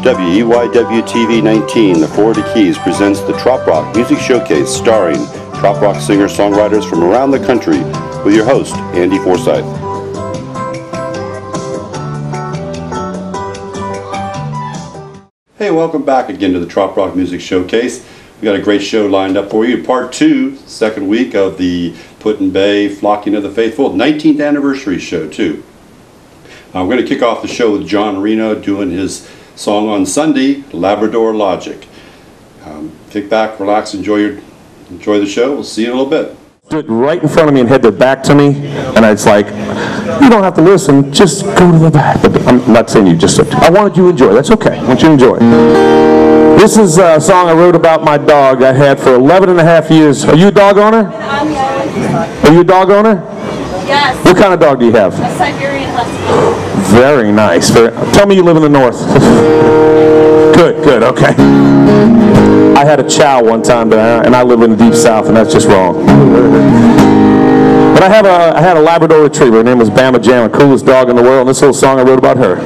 WEYW TV 19, the Florida Keys, presents the Trop Rock Music Showcase starring Trop Rock singer-songwriters from around the country with your host, Andy Forsyth. Hey, welcome back again to the Trop Rock Music Showcase. We got a great show lined up for you. Part two, second week of the Put-in-Bay Flocking of the Faithful, 19th anniversary show too. I'm going to kick off the show with John Reno doing his song on Sunday, Labrador Logic. Um, kick back, relax, enjoy your enjoy the show. We'll see you in a little bit. Stood right in front of me and had their back to me, and it's like, you don't have to listen, just go to the back. But I'm not saying you just. I wanted you to enjoy. That's okay. I want you to enjoy. This is a song I wrote about my dog I had for 11 and a half years. Are you a dog owner? Are you a dog owner? Yes, What kind of dog do you have? a Siberian Husky. Very nice. Very, tell me you live in the north. good, good, okay. I had a chow one time, I, and I live in the deep south, and that's just wrong. But I have a, I had a Labrador Retriever. Her name was Bama Jamma, coolest dog in the world. And this little song I wrote about her.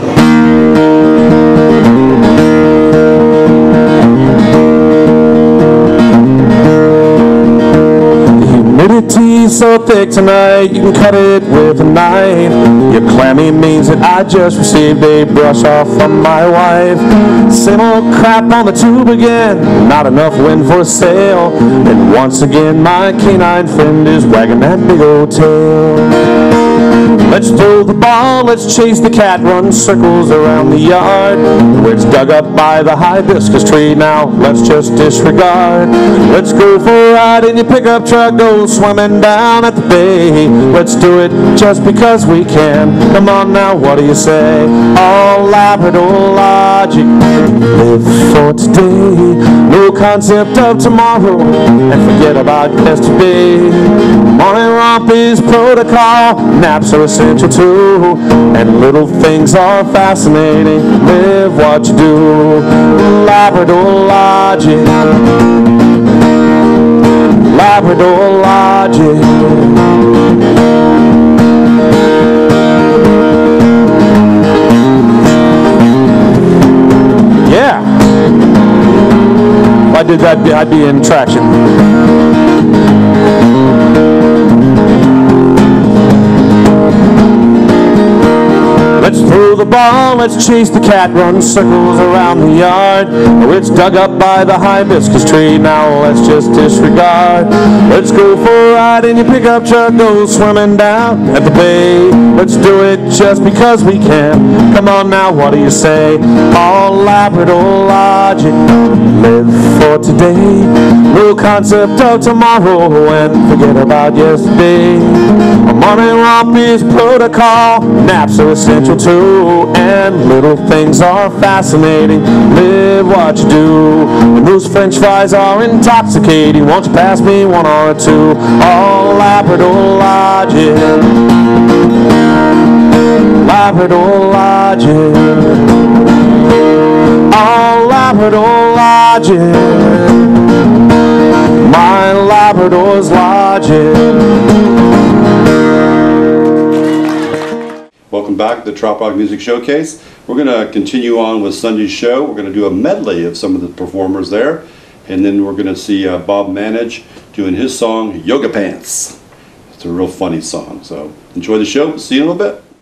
So thick tonight, you can cut it with a knife. Your clammy means that I just received a brush off from my wife. Same old crap on the tube again, not enough wind for a sail. And once again, my canine friend is wagging that big old tail. Let's throw the ball, let's chase the cat, run circles around the yard. Where it's dug up by the hibiscus tree now, let's just disregard. Let's go for a ride in your pickup truck, go swimming down at the bay. Let's do it just because we can. Come on now, what do you say? All Labrador logic, live for today. No concept of tomorrow, and forget about yesterday. Morning romp is protocol, naps are essential too, and little things are fascinating. Live what you do, Labrador logic, did that, I'd be in traction. Let's throw the ball, let's chase the cat, run circles around the yard. Oh, it's dug up by the hibiscus tree, now let's just disregard. Let's go for a ride in your pickup truck, go swimming down at the bay. Let's do it just because we can. Come on now, what do you say? All Labrador oh, logic, live for today. No concept of tomorrow, and forget about yesterday. A morning romp is protocol, naps are essential too, and little things are fascinating. Live what you do. And those french fries are intoxicating. Won't you pass me one or two? All Labrador logic. Labrador logic. All Labrador logic. My Labrador's logic. Welcome back to the Trop Rock Music Showcase. We're going to continue on with Sunday's show. We're going to do a medley of some of the performers there, and then we're going to see uh, Bob Manage doing his song Yoga Pants. It's a real funny song. So enjoy the show. See you in a little bit.